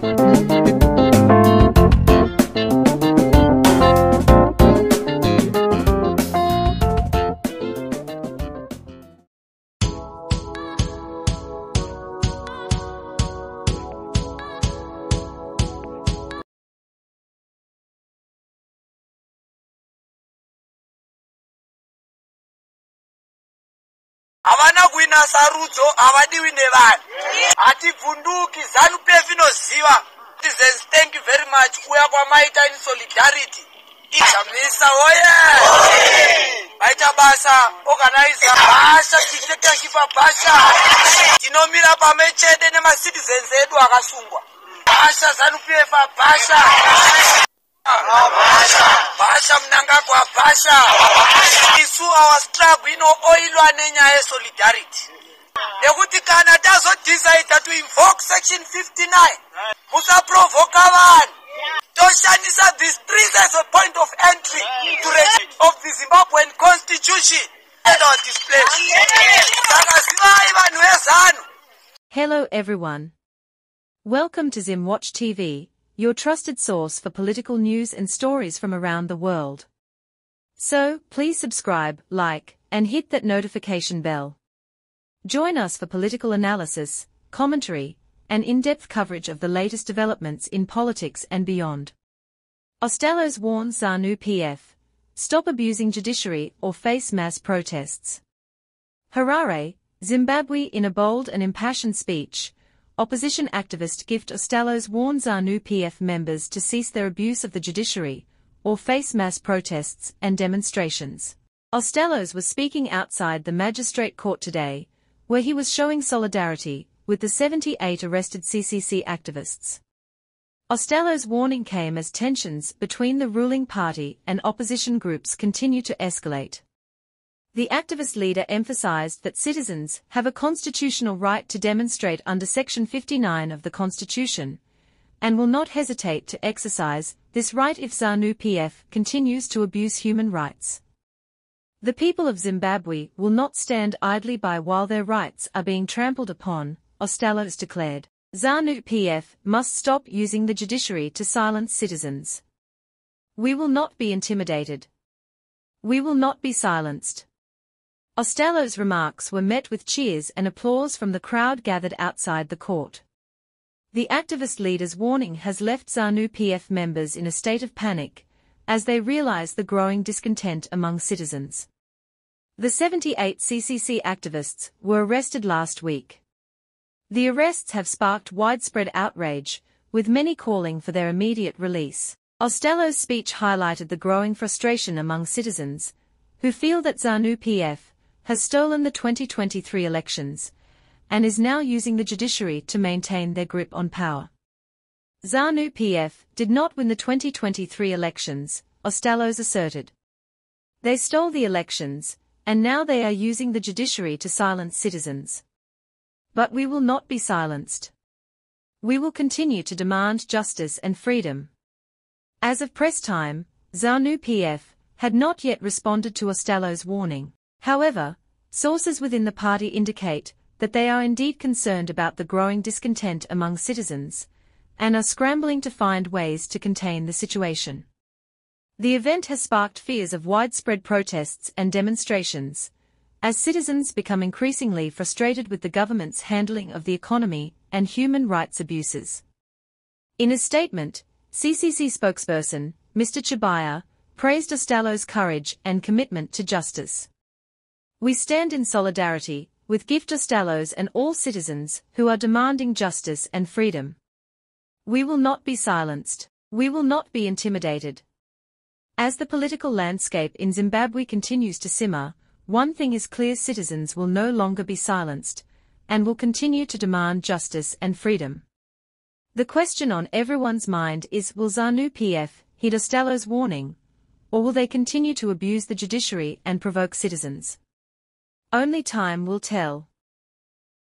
Thank you. Havana kuina sarudzo havadiwi nevanhu. Hatibvunduki zanu pf inoziva citizens thank you very much. Kuya kwamaita in solidarity. Ijamisa oye! Maita basa organizer bhasha tichetakipa bhasha tinomira pamwe chete nemacitizens edu akasungwa. Bhasha zanu pf bhasha bhasha munangagwa bhasha isu struggle inooilwa nenyaya yesolidarity. Nekuti kana tazodecida to invoke section 59 musaprovhoka vanhu toshandisa the streets as a point of entry to the of the zimbabwean constitution. Saka zivai vanhu vezanu. Hello everyone. Welcome to Zimwatch TV, your trusted source for political news and stories from around the world. So, please subscribe, like, and hit that notification bell. Join us for political analysis, commentary, and in-depth coverage of the latest developments in politics and beyond. Ostallos warns ZANU-PF, stop abusing judiciary or face mass protests. Harare, Zimbabwe in a bold and impassioned speech, opposition activist Gift Ostallos warns ZANU-PF members to cease their abuse of the judiciary, or face mass protests and demonstrations. Ostallos was speaking outside the magistrate court today, where he was showing solidarity with the 78 arrested CCC activists. Ostallos' warning came as tensions between the ruling party and opposition groups continue to escalate. The activist leader emphasized that citizens have a constitutional right to demonstrate under Section 59 of the Constitution, and will not hesitate to exercise this right if ZANU-PF continues to abuse human rights. The people of Zimbabwe will not stand idly by while their rights are being trampled upon, Ostallos declared. ZANU-PF must stop using the judiciary to silence citizens. We will not be intimidated. We will not be silenced. Ostallos' remarks were met with cheers and applause from the crowd gathered outside the court. The activist leader's warning has left ZANU-PF members in a state of panic, as they realize the growing discontent among citizens. The 78 CCC activists were arrested last week. The arrests have sparked widespread outrage, with many calling for their immediate release. Ostallos' speech highlighted the growing frustration among citizens, who feel that ZANU-PF has stolen the 2023 elections, and is now using the judiciary to maintain their grip on power. ZANU-PF did not win the 2023 elections, Ostallos asserted. They stole the elections, and now they are using the judiciary to silence citizens. But we will not be silenced. We will continue to demand justice and freedom. As of press time, ZANU-PF had not yet responded to Ostallos' warning. However, sources within the party indicate that they are indeed concerned about the growing discontent among citizens, and are scrambling to find ways to contain the situation. The event has sparked fears of widespread protests and demonstrations, as citizens become increasingly frustrated with the government's handling of the economy and human rights abuses. In a statement, CCC spokesperson, Mr. Chibaya, praised Ostallos' courage and commitment to justice. We stand in solidarity with Gift Ostallos and all citizens who are demanding justice and freedom. We will not be silenced. We will not be intimidated. As the political landscape in Zimbabwe continues to simmer, one thing is clear citizens will no longer be silenced, and will continue to demand justice and freedom. The question on everyone's mind is will ZANU-PF heed Ostallos' warning, or will they continue to abuse the judiciary and provoke citizens? Only time will tell.